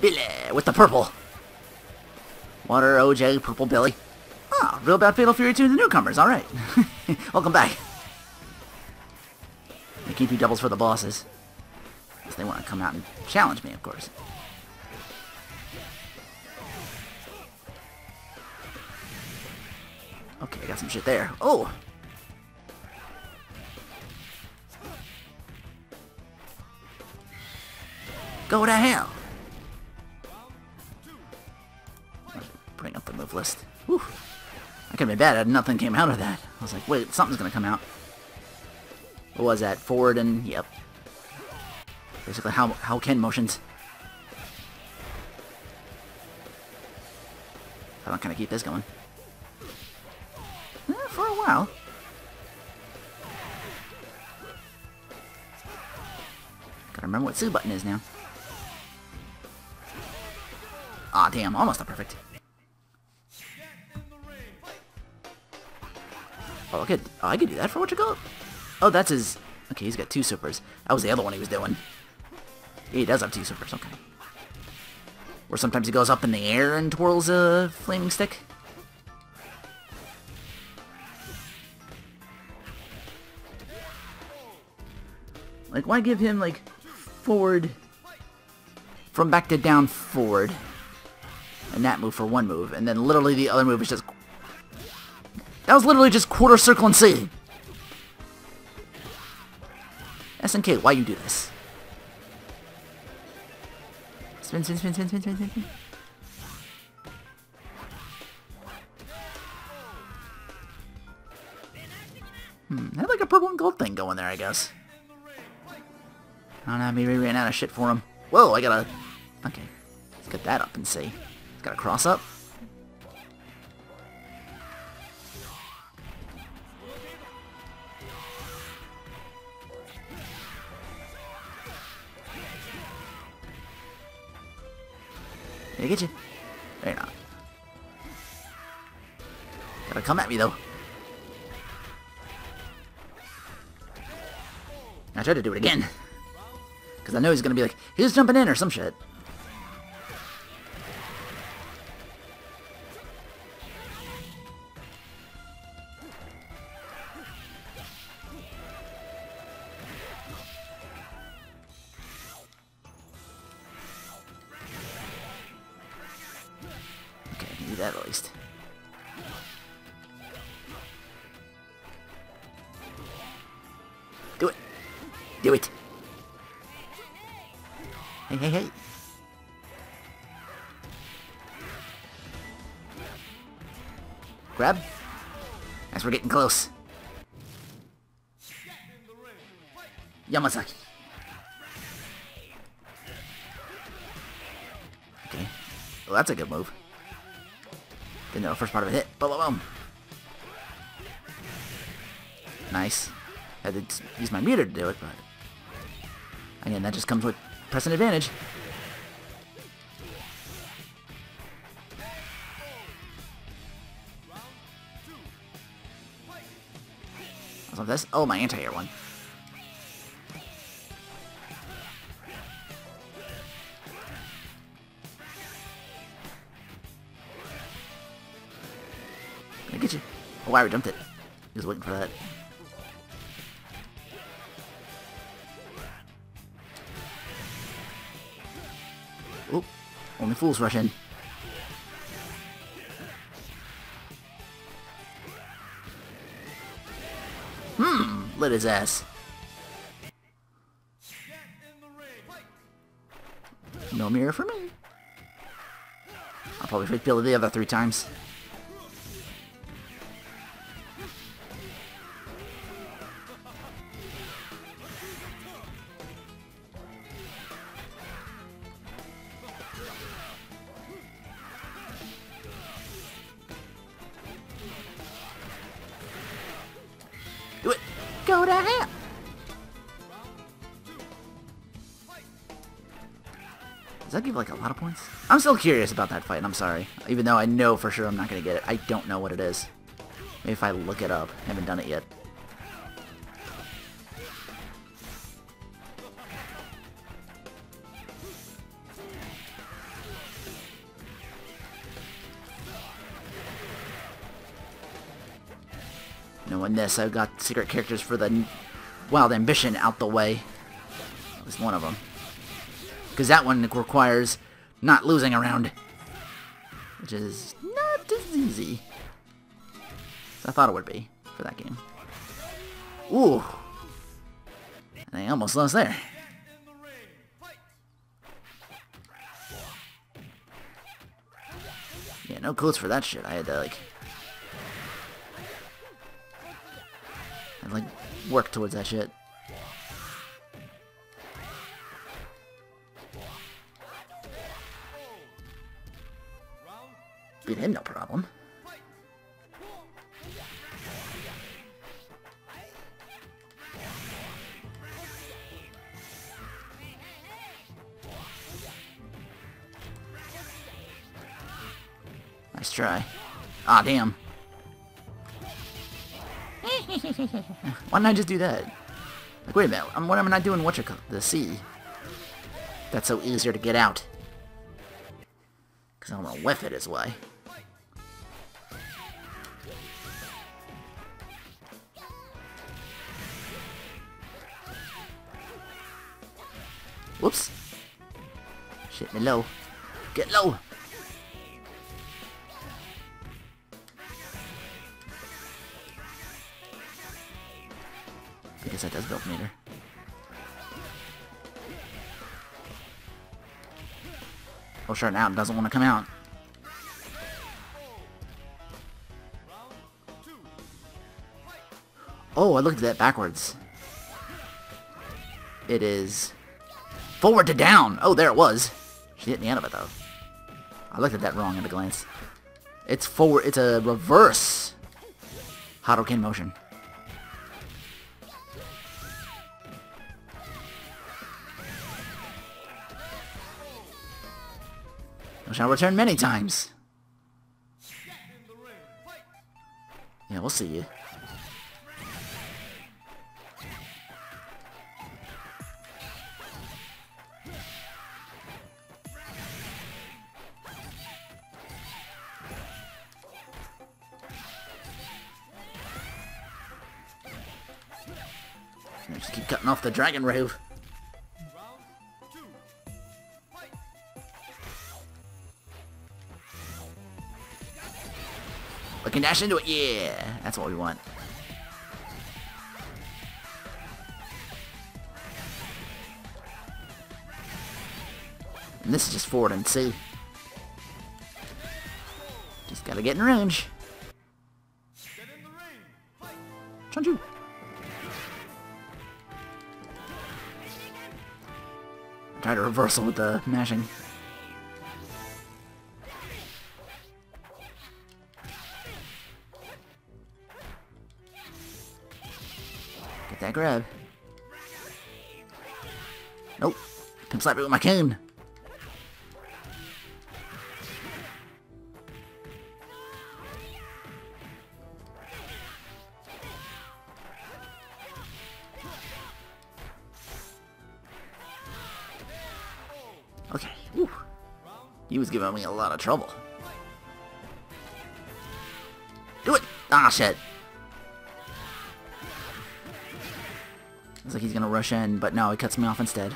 Billy with the purple. Water, OJ, Purple Billy. Ah, Real Bout Fatal Fury 2 the newcomers, alright. Welcome back. They keep you doubles for the bosses. They want to come out and challenge me, of course. Okay, I got some shit there. Oh! Go to hell! List. Whew. I could have bad. Nothing came out of that. I was like, wait, something's gonna come out. What was that? Forward and... Yep. Basically, how, how Ken motions. I'm not gonna keep this going. Eh, for a while. Gotta remember what C button is now. Aw, damn, almost a perfect. Oh, I could, oh, I could do that for what you call it? Oh, that's his... Okay, he's got two supers. That was the other one he was doing. He does have two supers, okay. Or sometimes he goes up in the air and twirls a flaming stick. Like, why give him, like, forward... From back to down forward. And that move for one move. And then literally the other move is just... That was literally just quarter circle and C. SNK, why you do this? Spin, spin, spin, spin, spin, spin, spin, spin. Hmm, I had like a purple and gold thing going there, I guess. I don't know, maybe we ran out of shit for him. Whoa, I gotta... Okay, let's get that up and see. Got a cross up. I get you? There you're not. Gotta come at me, though. I tried to do it again. Because I know he's gonna be like, he's jumping in or some shit. That's a good move. Didn't know the first part of it hit. Boom, boom, boom. Nice. Had to use my meter to do it, but... Again, that just comes with pressing advantage. This? Oh, my anti-air one. I already jumped it. Was waiting for that. Oh, Only fools rush in. Hmm, lit his ass. No mirror for me. I'll probably fake Billy the other three times. I'm still curious about that fight, I'm sorry. Even though I know for sure I'm not going to get it. I don't know what it is. Maybe if I look it up. I haven't done it yet. No, this, I've got secret characters for the Wild Ambition out the way. At was one of them. Because that one requires not losing a round. Which is not as easy. as I thought it would be for that game. Ooh. I almost lost there. Yeah, no codes for that shit. I had to, like... I like, work towards that shit. Ah, damn. Why didn't I just do that? Like, wait a minute. I'm, what am I not doing? What you call the sea? That's so easier to get out. Because I'm gonna whiff it is why. Whoops. Shit me low. Get low. Sure, now it doesn't want to come out. Oh, I looked at that backwards. It is forward to down. Oh, there it was. She hit the end of it, though. I looked at that wrong at a glance. It's forward. It's a reverse Hadoken motion. Shall return many times. Yeah, we'll see you. Just keep cutting off the dragon rove. Can dash into it. Yeah, that's what we want. And this is just forward and see. Just gotta get in range. Chonshu. Try to reversal with the mashing. Grab. Nope. Can slap it with my cane. Okay. Whew. He was giving me a lot of trouble. Do it! Ah, shit. Looks like he's gonna rush in, but no, he cuts me off instead.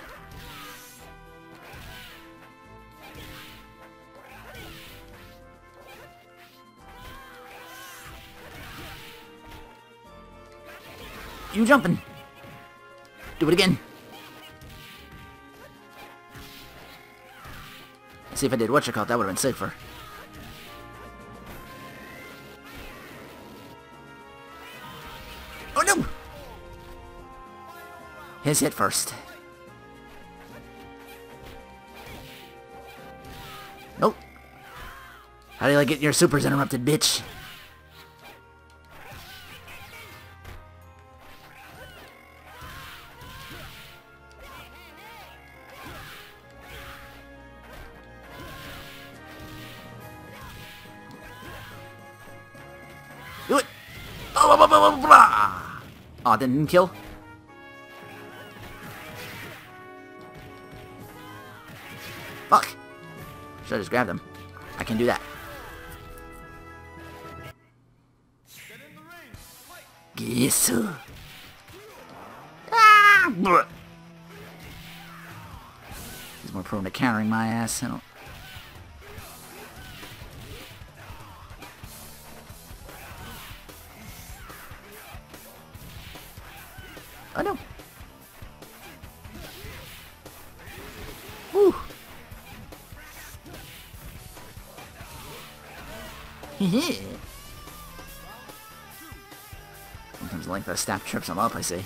You jumping! Do it again! See if I did what you call that would have been safer. His hit first. Nope. How do you like getting your supers interrupted, bitch? Do it! Blah. Oh, didn't kill? Should I just grab them? I can do that. Gisu. Ah! He's more prone to countering my ass. I don't... Oh no. Mm-hmm. Sometimes the length of a staff trips him up, I see.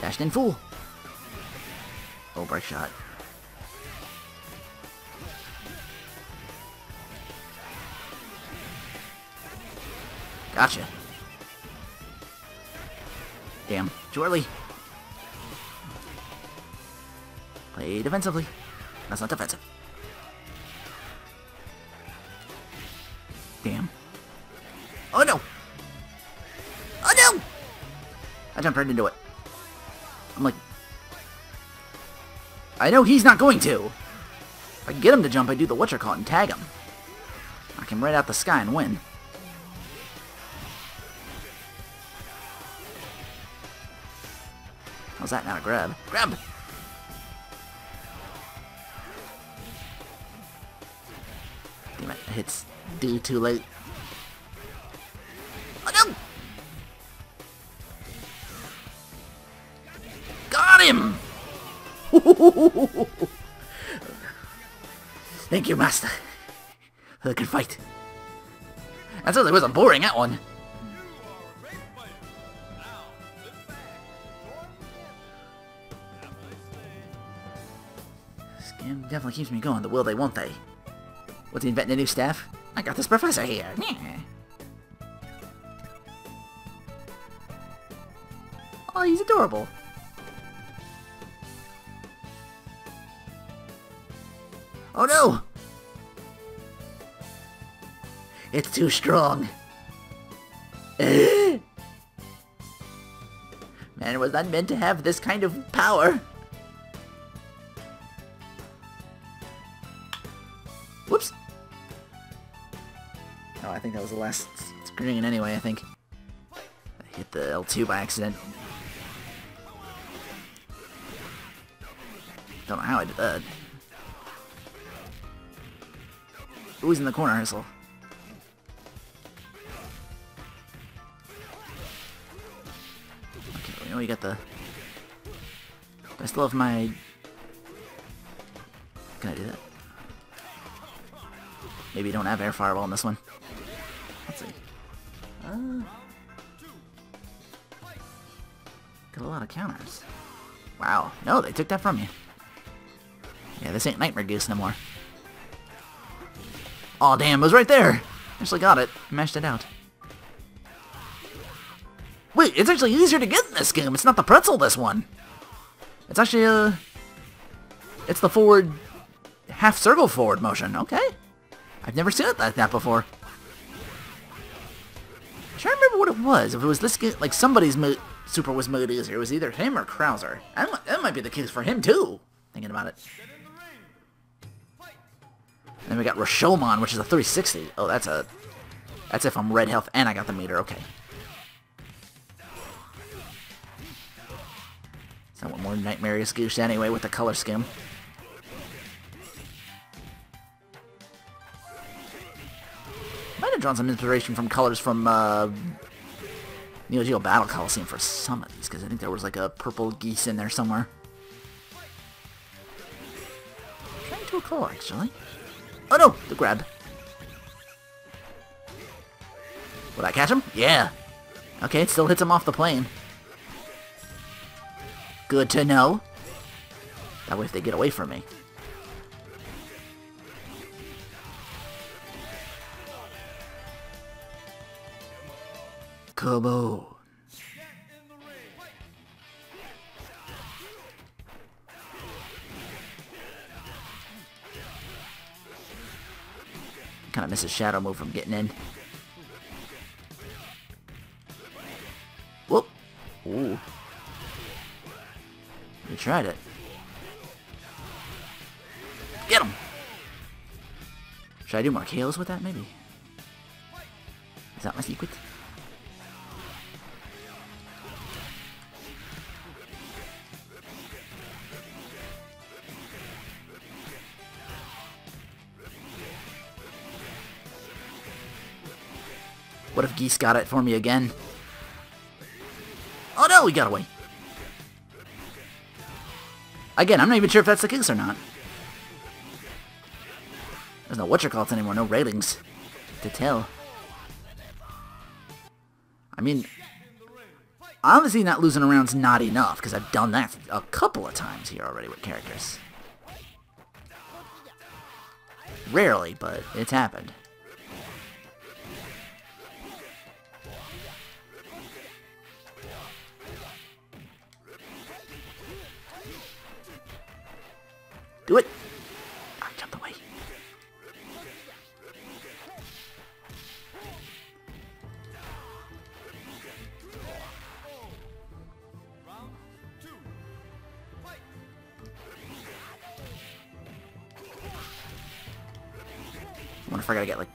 Dashed in full. Oh, break shot. Gotcha. Damn. Too early. Play defensively. That's not defensive. Jumped right into it. I'm like... I know he's not going to! If I get him to jump, I do the whatcher call and tag him. Knock him right out the sky and win. How's that not a grab? Grab! Damn it, it hits D too late. Thank you, Master. The good fight. That certainly wasn't boring, that one. This game definitely keeps me going. The will they, won't they? What's he inventing a new staff? I got this professor here. Oh, he's adorable. Oh no! It's too strong. Man was not meant to have this kind of power. Whoops. Oh, I think that was the last screen anyway, I think. I hit the L2 by accident. Don't know how I did that. Who's in the corner, Hissel? We got the... I still have my... Can I do that? Maybe don't have air fireball in this one. Let's see. Uh, got a lot of counters. Wow. No, they took that from you. Yeah, this ain't Nightmare Geese no more. Oh, damn, it was right there! Actually got it. Mashed it out. It's actually easier to get in this game. It's not the pretzel, this one. It's actually, uh... It's the forward... Half-circle forward motion. Okay. I've never seen it like that before. I'm trying to remember what it was. If it was this game, like somebody's super was made easier. It was either him or Krauser. That that might be the case for him too. Thinking about it. Then we got Rashomon, which is a 360. Oh, that's a... That's if I'm red health and I got the meter. Okay. So one more Nightmarious Geese anyway with the color scheme. Might have drawn some inspiration from colors from uh, Neo Geo Battle Coliseum for some of these, because I think there was like a purple geese in there somewhere. Trying to a call, actually. Oh no, the grab. Would I catch him? Yeah. Okay, it still hits him off the plane. Good to know. That way if they get away from me. Come on. Kind of miss a Shadow move from getting in. Whoop. Ooh. We tried it. Get him! Should I do more KOs with that, maybe? Is that my secret? What if Geese got it for me again? Oh no, he got away. Again, I'm not even sure if that's the case or not. There's no whatchamacallits anymore, no ratings to tell. I mean, obviously not losing around's not enough, because I've done that a couple of times here already with characters. Rarely, but it's happened.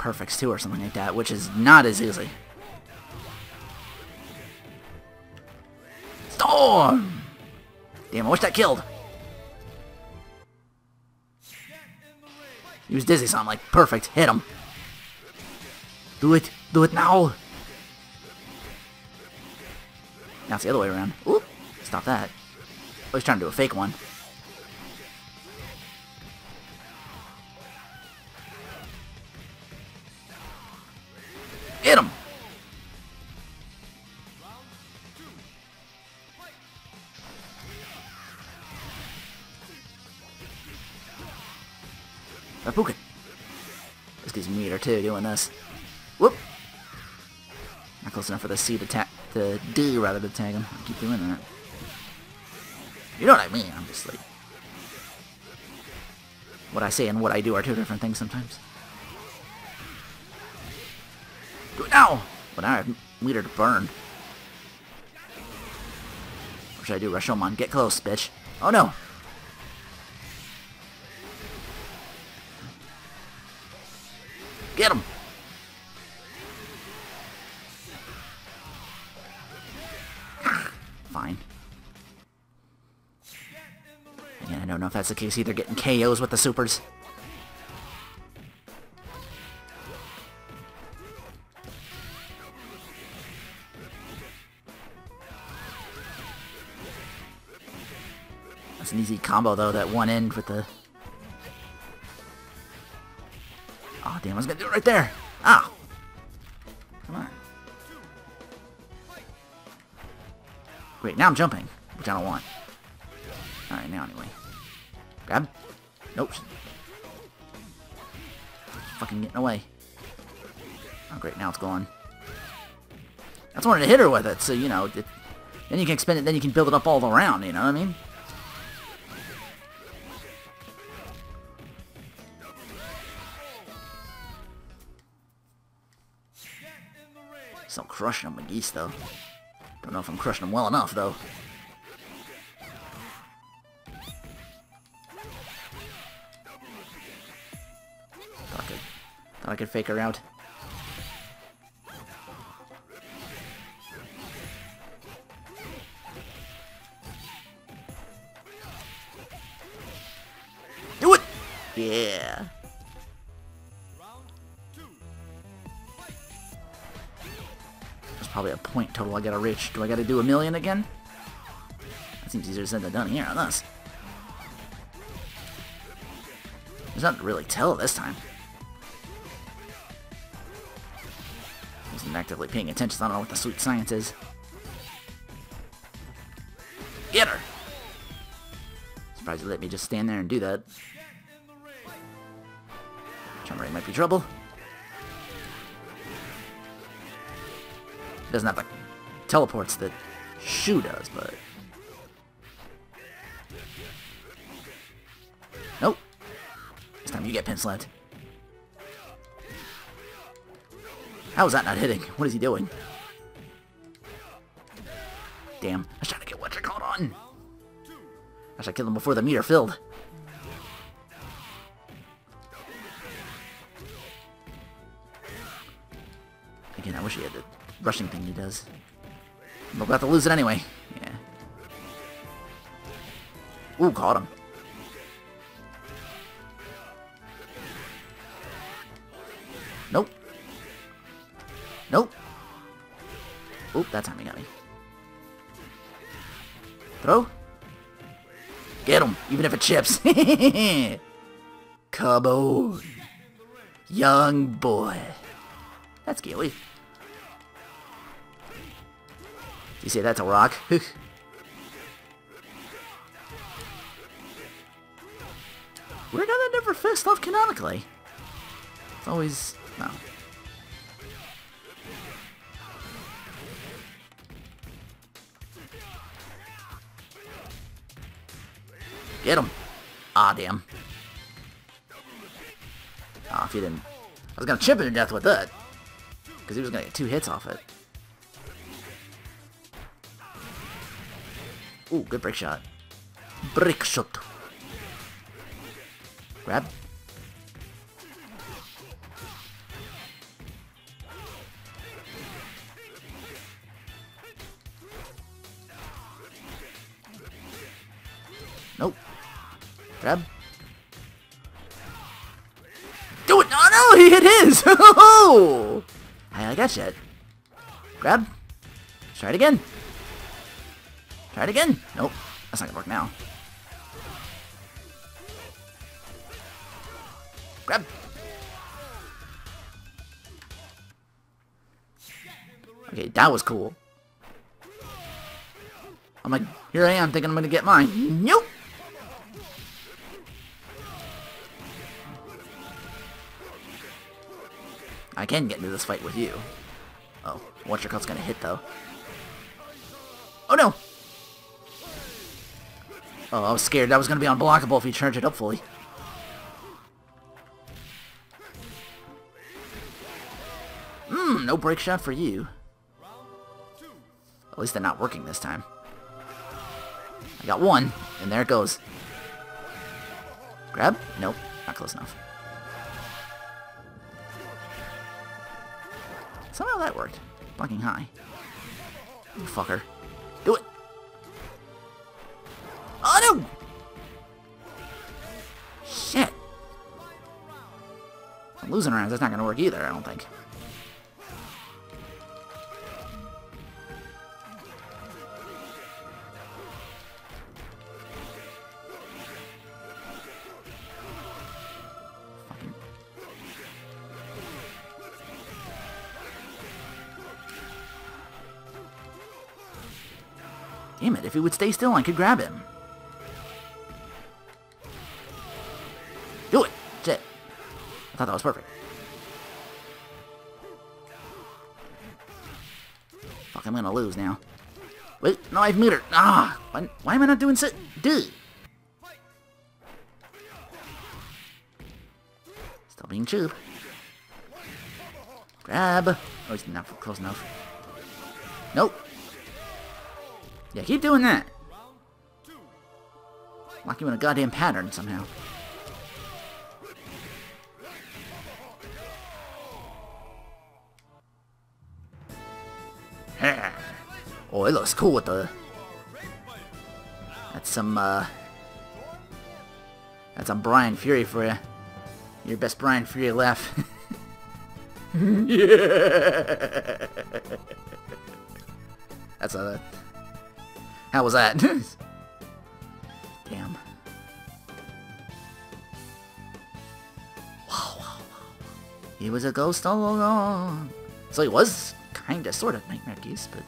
Perfects too or something like that, which is not as easy. Storm! Damn, I wish that killed. He was dizzy, so I'm like, perfect, hit him. Do it, do it now. Now it's the other way around. Oop, stop that. Oh, I was trying to do a fake one. Reppuken. This me meter too doing this. Whoop! Not close enough for the C to tag the D rather to tag him. I keep doing that. You know what I mean, obviously. What I say and what I do are two different things sometimes. Do it now! But now I have meter to burn. What should I do? Rush Rashomon, get close, bitch. Oh no! That's the case either, getting KOs with the supers. That's an easy combo, though, that one end with the... Oh, damn, I was gonna do it right there! Ah! Come on. Wait, now I'm jumping, which I don't want. Grab. Nope. Fucking getting away. Oh, great, now it's gone. I just wanted to hit her with it, so, you know, it, then you can expend it, then you can build it up all around, you know what I mean? Still crushing with geese, though. Don't know if I'm crushing them well enough, though. I could fake out. Do it! Yeah. There's probably a point total I gotta reach. Do I gotta do a million again? That seems easier said than done here on this. There's nothing to really tell this time. Actively paying attention, so I don't know what the sweet science is. Get her! Surprised you let me just stand there and do that. Chonrei might be trouble. Doesn't have the teleports that Shu does, but... Nope. This time you get pin slant. How is that not hitting? What is he doing? Damn. I was trying to get what you're called on. I should kill him before the meter filled. Again, I wish he had the rushing thing he does. We're about to lose it anyway. Yeah. Ooh, caught him. Nope. Oop, that time he got me. Throw. Get him, even if it chips. Come on. Young boy. That's Gilly. You say that's a rock? We're gonna never fist off canonically. It's always... no. Get him. Ah, damn. Ah, if he didn't... I was gonna chip him to death with that. Because he was gonna get two hits off it. Ooh, good break shot. Break shot. Grab. Grab. Do it! Oh no! He hit his! Oh! I got shit. Grab. try it again. Try it again. Nope. That's not gonna work now. Grab. Okay, that was cool. I'm like, here I am thinking I'm gonna get mine. Nope. I can get into this fight with you. Oh, watch your cut's gonna hit though. Oh no! Oh, I was scared that was gonna be unblockable if you charged it up fully. Mmm, no break shot for you. At least they're not working this time. I got one, and there it goes. Grab? Nope, not close enough. Fucking high. You fucker. Do it! Oh no! Shit! I'm losing rounds, that's not gonna work either, I don't think. If he would stay still, I could grab him. Do it! Shit. I thought that was perfect. Fuck, I'm gonna lose now. Wait, no, I've metered. Ah! Why, why am I not doing sit? Dude! Still being cheap. Grab. Oh, he's not close enough. Nope. Yeah, keep doing that. Lock you in a goddamn pattern somehow. oh, it looks cool with the... That's some, uh... That's some Brian Fury for you. Your best Brian Fury left. yeah! That's a... How was that? Damn. Wow, wow, wow. He was a ghost all along. So he was kinda, sort of Nightmare Geese, but...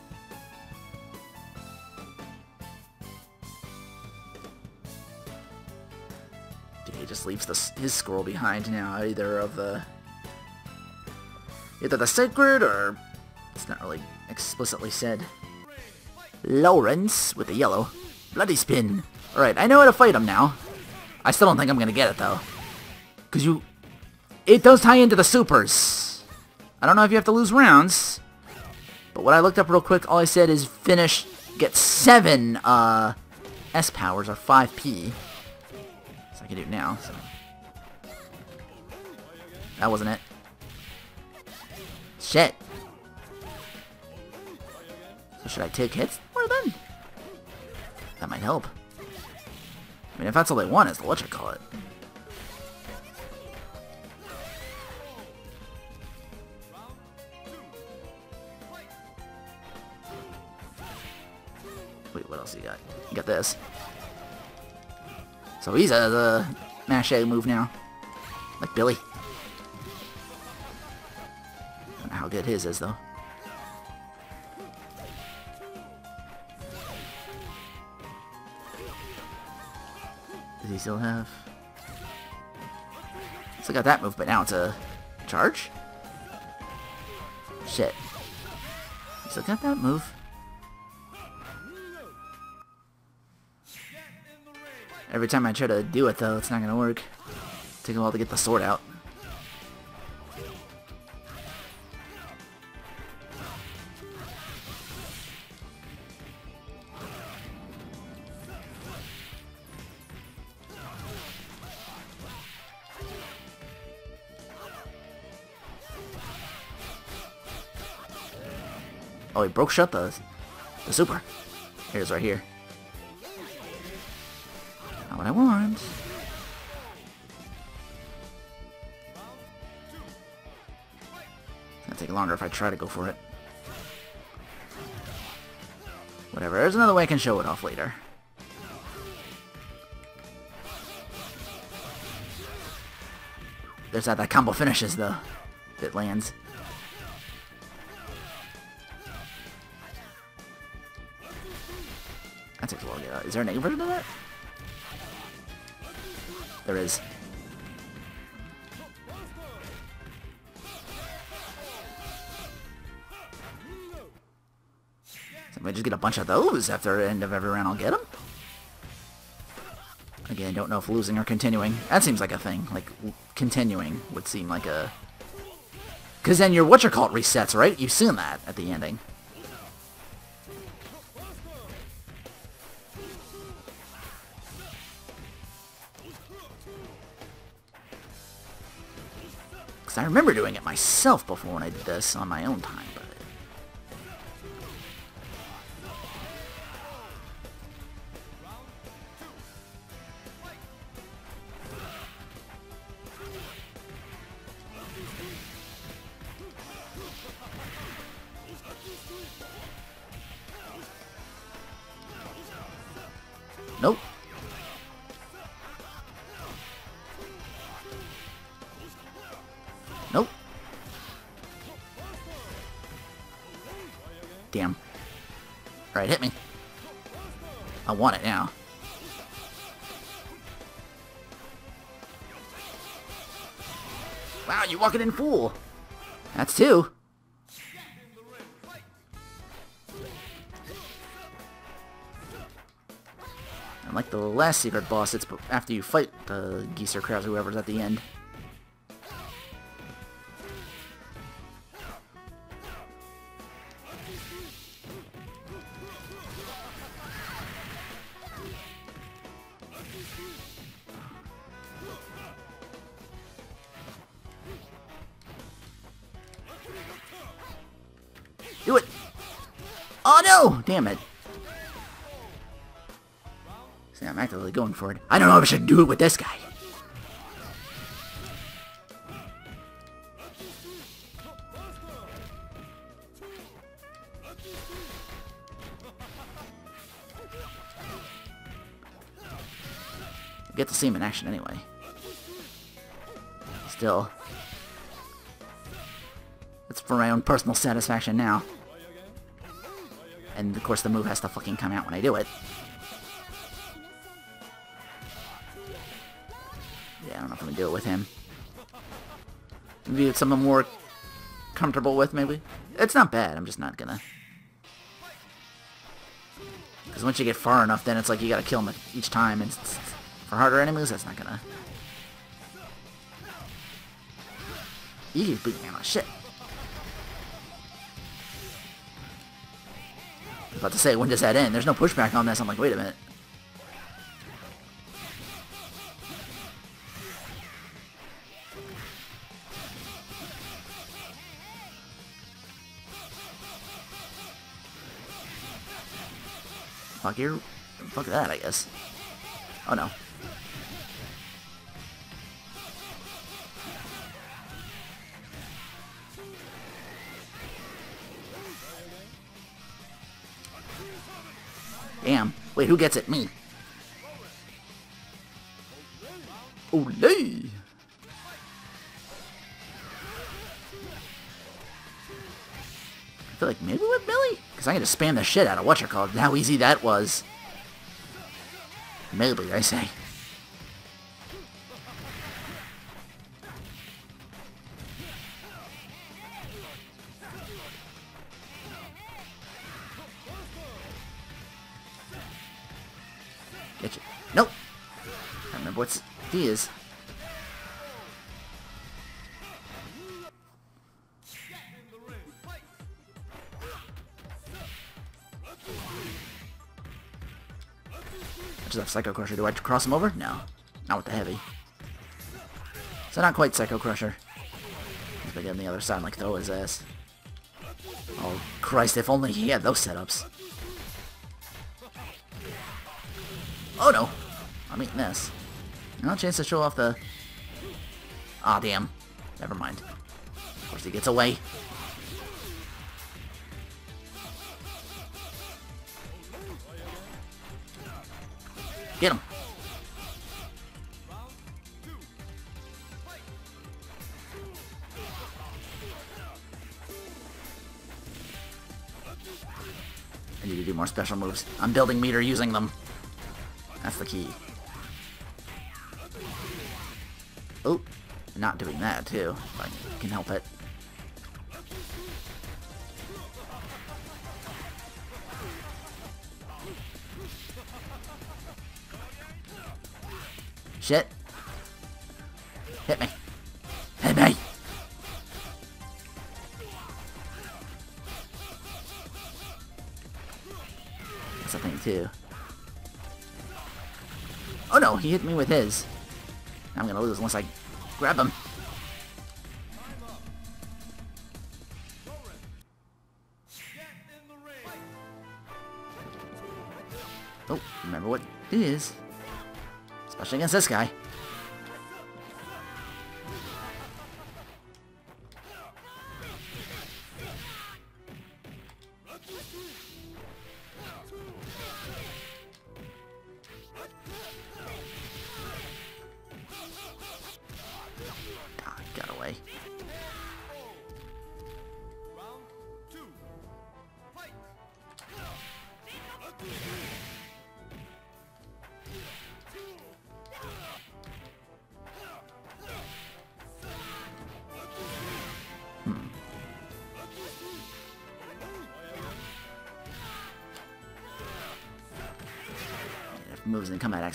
Dude, he just leaves the, his scroll behind now, either of the... Either the Sacred, or... It's not really explicitly said. Laurence with the yellow. Bloody spin. Alright, I know how to fight him now. I still don't think I'm gonna get it though. Cause you... It does tie into the supers. I don't know if you have to lose rounds. But what I looked up real quick, all I said is finish, get 7 uh, S powers, or 5P. So I can do it now, so. That wasn't it. Shit. So should I take hits That might help. I mean, if that's all they want is the call it. Wait, what else you got? You got this. So he's a the mash move now. Like Billy. I don't know how good his is though. Does he still have... Still got that move, but now it's a charge? Shit. Still got that move. Every time I try to do it, though, it's not gonna work. Take a while to get the sword out. Broke shut the, the super. Here's right here. Not what I want. It's gonna take longer if I try to go for it. Whatever, there's another way I can show it off later. There's that, that combo finishes though. It lands. There an egg version of that? There is. So if I just get a bunch of those after the end of every round, I'll get them? Again, don't know if losing or continuing. That seems like a thing. Like, continuing would seem like a... Because then your whatcher-call resets, right? You've seen that at the ending. I remember doing it myself before when I did this on my own time, Walking in full. That's two. And like the last secret boss, it's after you fight the Geese or Krauser, whoever's at the end. Do it! Oh no! Damn it. See, I'm actively going for it. I don't know if I should do it with this guy. get to see him in action anyway. Still. It's for my own personal satisfaction now. And of course the move has to fucking come out when I do it. Yeah, I don't know if I'm gonna do it with him. Maybe it's something more comfortable with, maybe? It's not bad, I'm just not gonna... Because once you get far enough, then it's like you gotta kill him each time, and for harder enemies, that's not gonna... You keep beating me on shit. About to say, when does that end? There's no pushback on this. I'm like, wait a minute. fuck you. Fuck that, I guess. Oh no. Wait, who gets it? Me. Olay! I feel like maybe with Millie? Because I can just spam the shit out of what you're called. How easy that was. Maybe, I say. Psycho Crusher. Do I cross him over? No. Not with the heavy. So not quite Psycho Crusher. I get on the other side like throw his ass. Oh Christ, if only he had those setups. Oh no! I'm eating this. No chance to show off the... Ah, damn. Never mind. Of course he gets away. Get him. I need to do more special moves. I'm building meter using them. That's the key. Oh, not doing that too, if I can help it. Shit. Hit me. Hit me! That's a thing too. Oh no, he hit me with his. I'm gonna lose unless I grab him. Especially against this guy.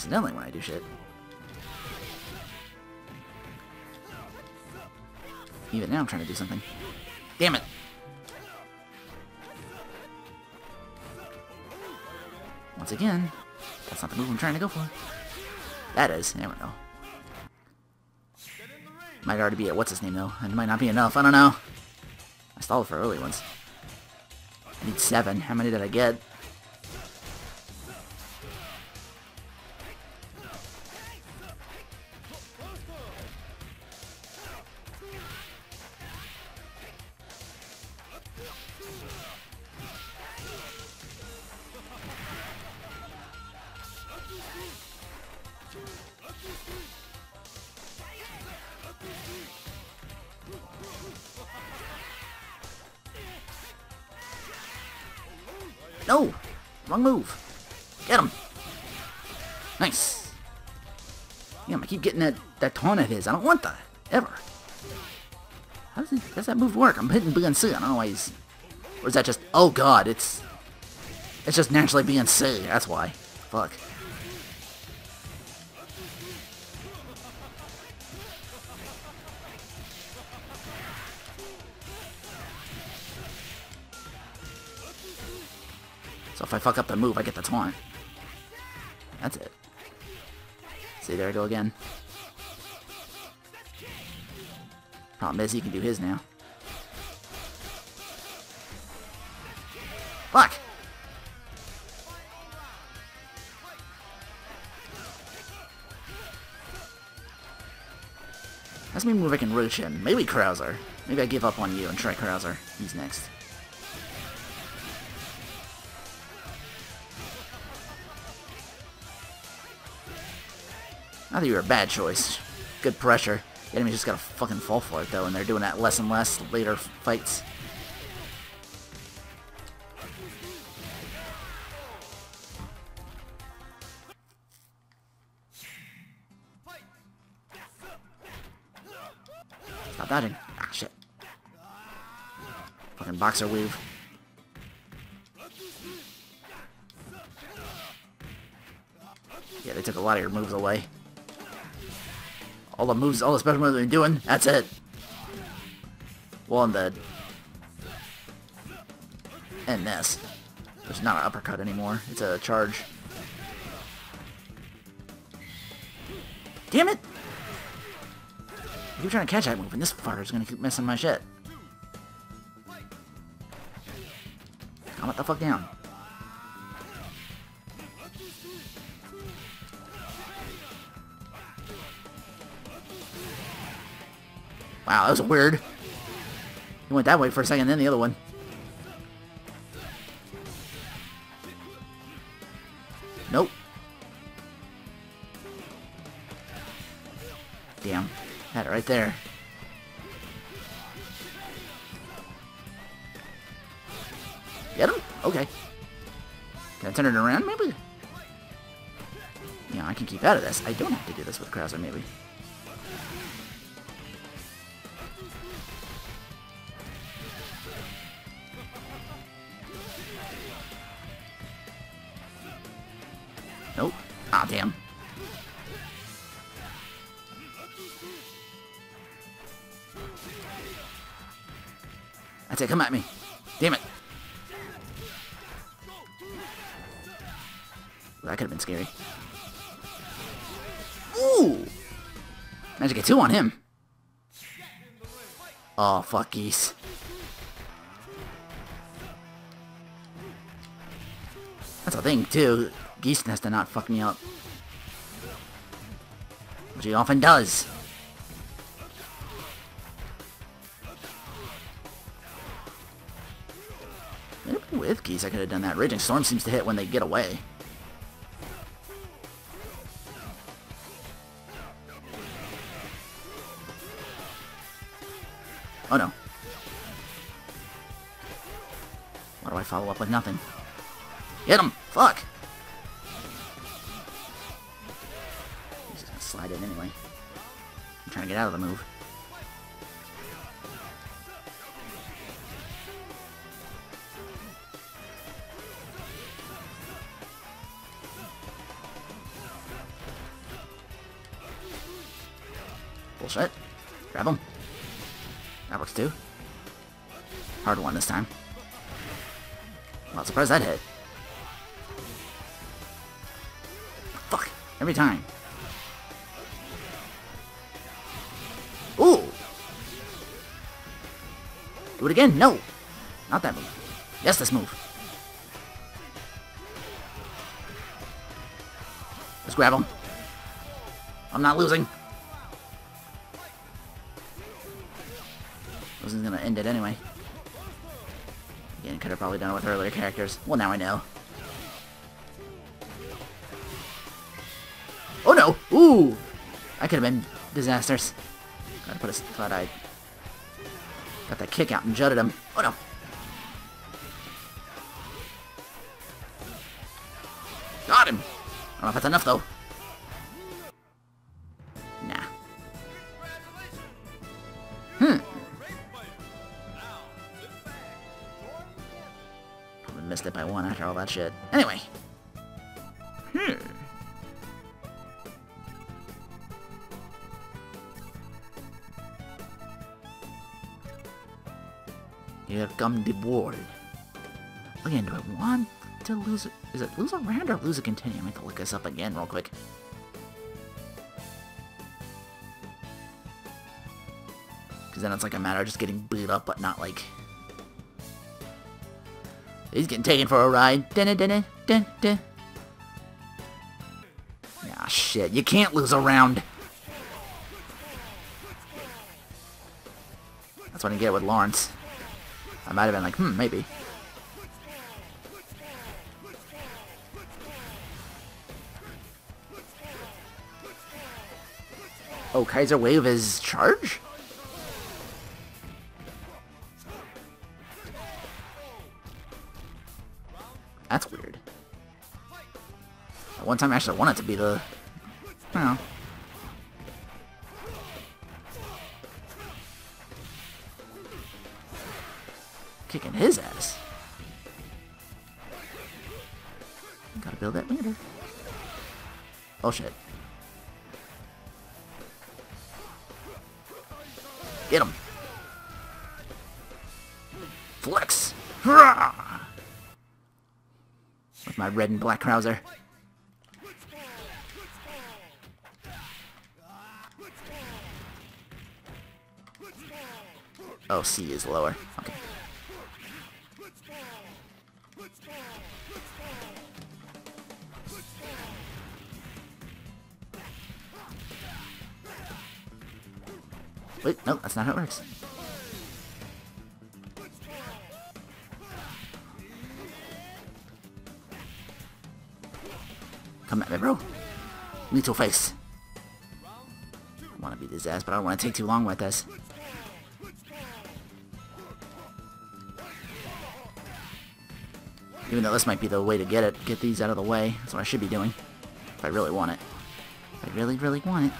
Accidentally when I do shit. Even now I'm trying to do something. Damn it! Once again, that's not the move I'm trying to go for. That is. There we go. Might already be at what's his name though. And it might not be enough. I don't know. I stalled for early ones. I need seven. How many did I get? No! Wrong move. Get him. Nice. Damn, I keep getting that, that taunt of his. I don't want that. Ever. How does, he, how does that move work? I'm hitting BNC. I don't know why he's... Or is that just... Oh god, it's... It's just naturally BNC. That's why. Fuck. fuck up the move, I get the taunt. That's it. See, there I go again. Problem is, he can do his now. Fuck! That's me move I can roach him. Maybe Krauser. Maybe I give up on you and try Krauser. He's next. Not that you were a bad choice. Good pressure. The enemy just gotta fucking fall for it though, and they're doing that less and less later fights. Stop dodging. Ah, shit. Fucking boxer weave. Yeah, they took a lot of your moves away. All the moves, all the special moves they're doing, that's it. Well, and the... And this. It's not an uppercut anymore. It's a charge. Damn it! I keep trying to catch that move, and this fucker's gonna keep messing my shit. Calm it the fuck down. Wow, that was weird. He went that way for a second, then the other one. Nope. Damn. Had it right there. Get him? Okay. Can I turn it around, maybe? Yeah, I can keep out of this. I don't have to do this with Krauser, maybe. Come at me. Damn it. That could have been scary. Ooh! To get two on him. Oh, fuck geese. That's a thing, too. Geese has to not fuck me up. Which he often does. With Geese I could have done that. Raging Storm seems to hit when they get away. Oh no. Why do I follow up with nothing? Hit him! Fuck! He's just gonna slide in anyway. I'm trying to get out of the move. Grab him. That works too. Hard one this time. Not surprised that hit. Fuck. Every time. Ooh! Do it again? No! Not that move. Yes, this move. Let's grab him. I'm not losing. Wasn't gonna end it anyway. Again, could have probably done it with earlier characters. Well, now I know. Oh no! Ooh! I could have been disasters. Gotta put a thought I got that kick out and jutted him. Oh no! Got him! I don't know if that's enough though. Shit. Anyway. Hmm. Here come the world. Again, do I want to lose? Is it lose a round or lose a continue? I have to look this up again real quick. Because then it's like a matter of just getting beat up, but not like... He's getting taken for a ride. Dun dun dun dun. Ah, shit. You can't lose a round. That's what I get with Laurence. I might have been like, hmm, maybe. Oh, Kaiser Wave is charge? Time I actually want it to be the... I. Kicking his ass. Gotta build that later. Oh shit. Get him. Flex. Hurrah! With my red and black Krauser. Oh, C is lower. Okay. Wait, no, that's not how it works. Come at me, bro. Little face. I want to beat his ass, but I don't want to take too long with this. Even though this might be the way to get it, get these out of the way. That's what I should be doing. If I really want it. If I really, really want it.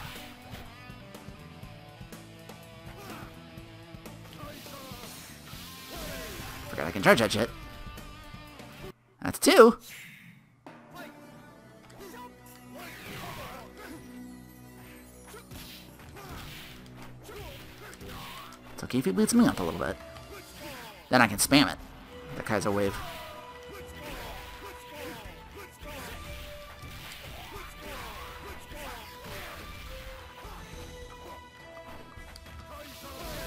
Forgot I can charge that shit. That's two. It's okay if he bleeds me up a little bit. Then I can spam it. The Kaiser Wave.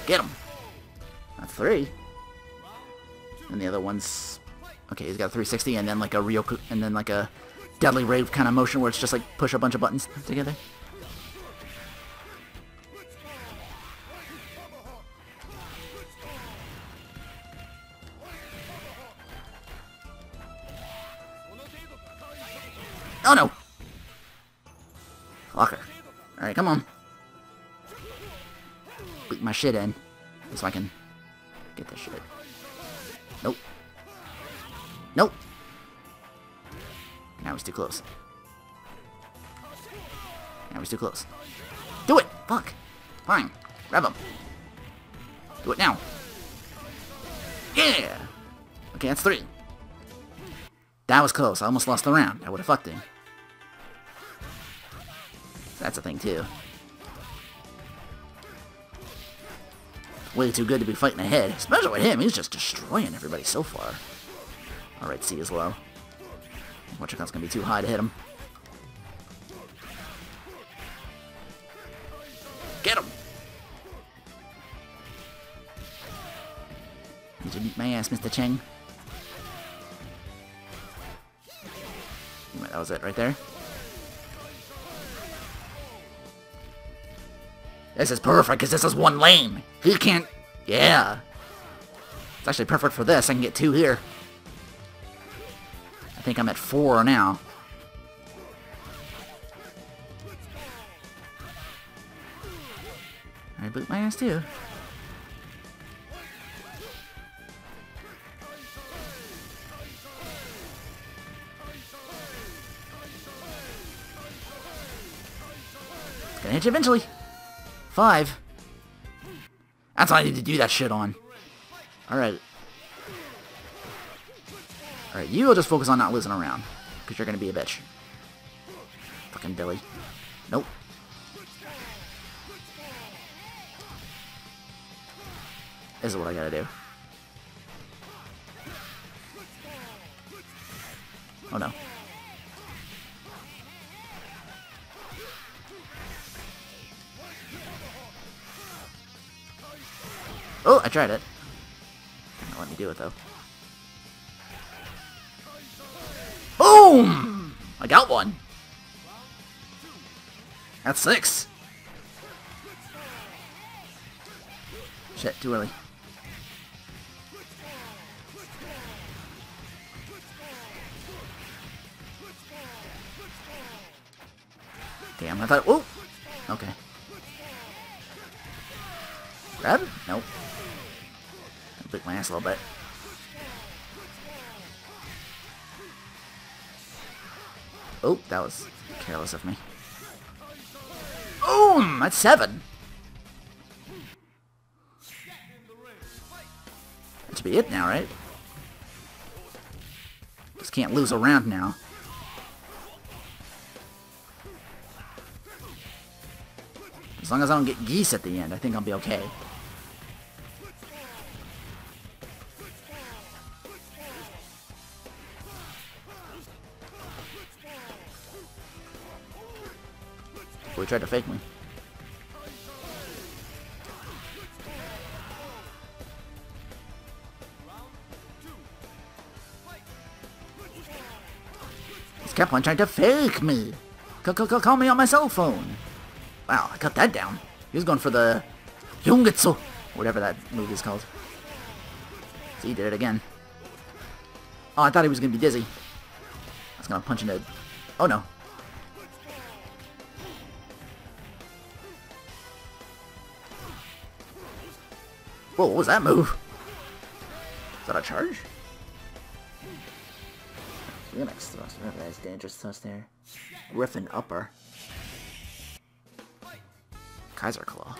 Get him. That's three. And the other one's okay. He's got a 360 and then like a real and then like a deadly rave kind of motion where it's just like push a bunch of buttons together. Oh no! Locker. Alright, come on my shit in so I can get this shit. Nope. Nope. Now he's too close. Now he's too close. Do it! Fuck! Fine. Grab him. Do it now. Yeah! Okay, that's three. That was close. I almost lost the round. I would have fucked him. That's a thing, too. Way too good to be fighting ahead. Especially with him, he's just destroying everybody so far. Alright, C is low. Watch account's gonna be too high to hit him. Get him! Did you beat my ass, Mr. Cheng? That was it right there. This is perfect, because this is one lane. He can't... Yeah. It's actually perfect for this. I can get two here. I think I'm at four now. I boot my ass too. It's gonna hit you eventually. Five. That's all I need to do that shit on. Alright. Alright, you will just focus on not losing around. Because you're going to be a bitch. Fucking Billy. Nope. This is what I gotta do. Oh no. tried it. Not let me do it, though. Boom! I got one. That's six. Shit, too early. Damn, I thought- Oh, Okay. Grab? Nope. Lick my ass a little bit. Oh, that was careless of me. Boom! That's seven! That should be it now, right? Just can't lose a round now. As long as I don't get geese at the end, I think I'll be okay. He tried to fake me. He's kept on trying to fake me. C -c call me on my cell phone. Wow, I got that down. He was going for the Yungetsu, whatever that move is called. So he did it again. Oh, I thought he was going to be dizzy. I was going to punch into... Oh, no. Whoa, what was that move? Is that a charge? Next thrust. That is dangerous thrust there. Griffin upper. Kaiser Claw.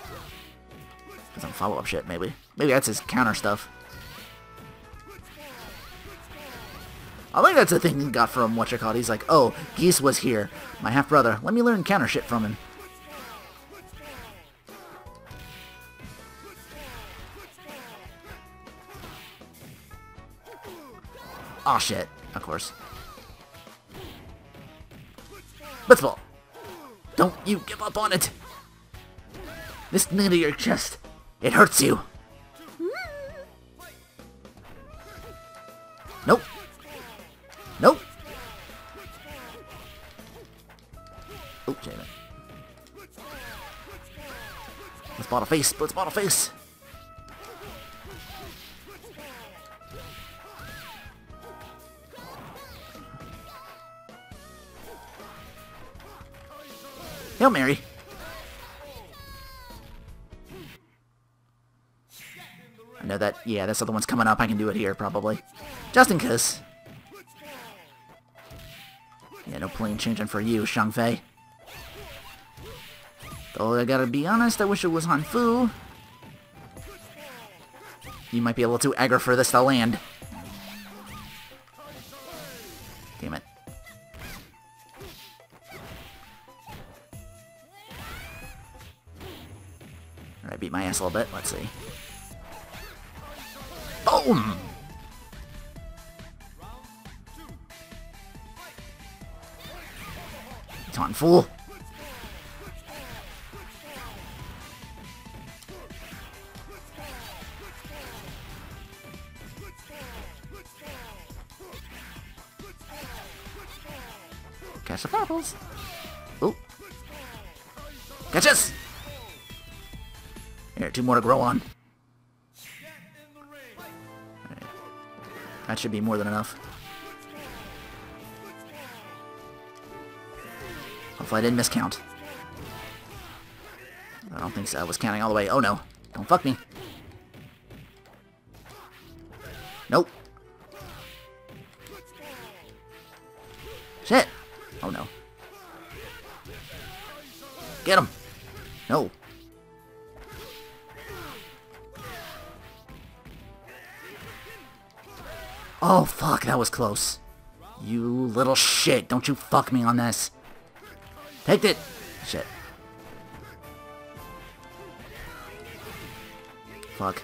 Some follow-up shit, maybe. Maybe that's his counter stuff. I think that's the thing he got from what you call He's like, oh, Geese was here, my half brother. Let me learn counter shit from him. Aw oh, shit, of course. Blitzball! Don't you give up on it! This knee to your chest, it hurts you! Nope! Nope! Oh, damn it. Blitzball to face, Blitzball to face! Hail Mary. I know that, yeah, this other one's coming up. I can do it here, probably. Just in case. Yeah, no plane changing for you, Xiangfei. Though I gotta be honest, I wish it was Hon-Fu. You might be able to aggro for this to land. A little bit. Let's see. Boom! Taunt fool. Catch the purples. Oh. Catch us! Two more to grow on. That should be more than enough. Hopefully I didn't miscount. I don't think so. I was counting all the way. Oh no. Don't fuck me. Nope. Shit. Oh no. Get him. No. Oh, fuck, that was close. You little shit, don't you fuck me on this. Take it! Shit. Fuck.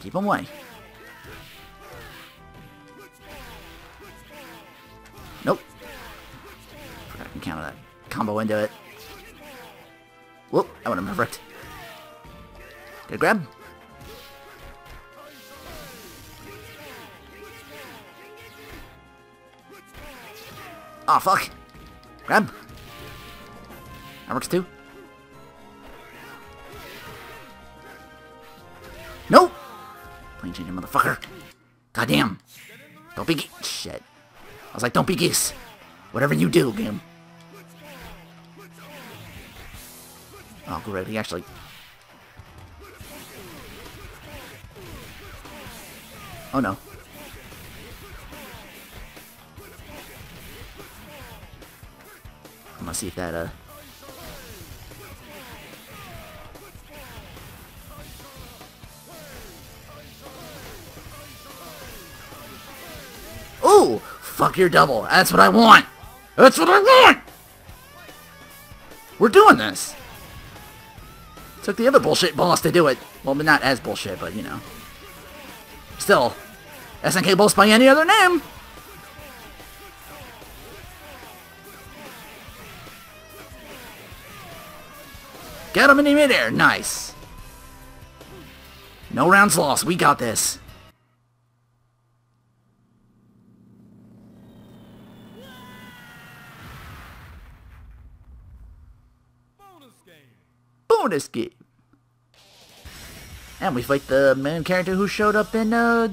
Keep him away. Nope. Forgot I can counter that combo into it. Whoop, I would have perfect. Good grab. Oh, fuck. Grab. That works too. Nope. Plane changing, motherfucker. Goddamn. Don't be... Shit. I was like, don't be geese. Whatever you do, game. Oh, great. He actually... Oh, no. See if that, uh... Ooh! Fuck your double. That's what I want! That's what I want! We're doing this! Took the other bullshit boss to do it. Well, not as bullshit, but you know. Still, SNK boss by any other name! Get him in the midair. Nice. No rounds lost. We got this. Bonus game. Bonus game. And we fight the main character who showed up in, uh...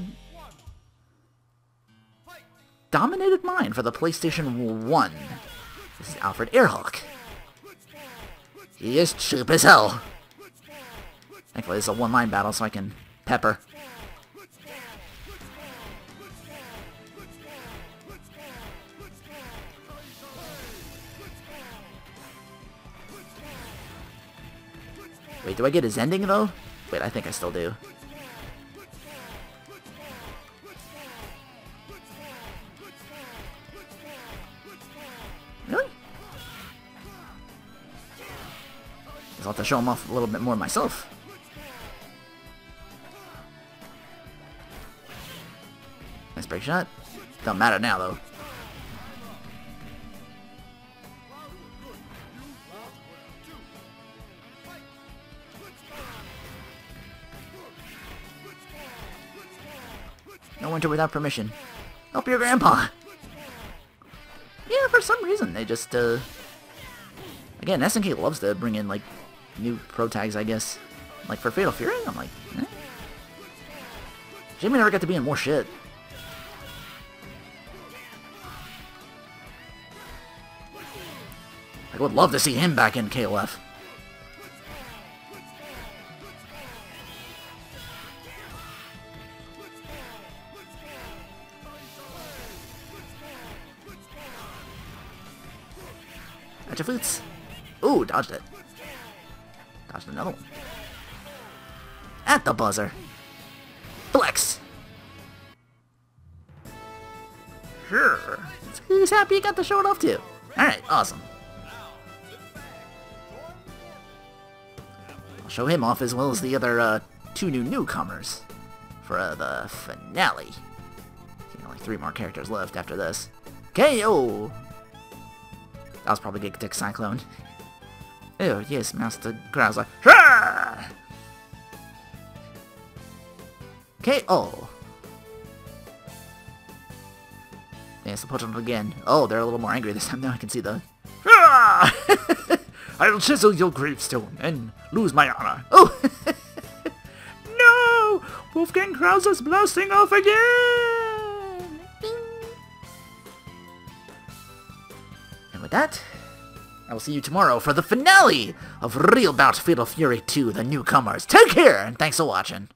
Dominated Mind for the PlayStation 1. This is Alfred Airhawk. He is cheap as hell. Thankfully, this is a one-line battle, so I can pepper. Wait, do I get his ending, though? Wait, I think I still do. I'll have to show him off a little bit more myself. Nice break shot. Don't matter now, though. No enter without permission. Help your grandpa! Yeah, for some reason, they just, uh... Again, SNK loves to bring in, like, new pro tags, I guess. Like, for Fatal Fury? I'm like, eh. Jamie never got to be in more shit. I would love to see him back in KOF. Ooh, dodged it. Dodged another one. At the buzzer. Flex. Sure. He's happy he got to show it off too. Alright, awesome. I'll show him off as well as the other uh, two new newcomers for uh, the finale. only three more characters left after this. KO! That was probably Gigantic Cyclone. Oh, yes, Master Krauser. KO. Yes, I'll put it again. Oh, they're a little more angry this time. Now I can see the... I'll chisel your gravestone and lose my honor. Oh! no! Wolfgang Krauser's blasting off again! And with that, I will see you tomorrow for the finale of Real Bout Fatal Fury 2, The Newcomers. Take care, and thanks for watching.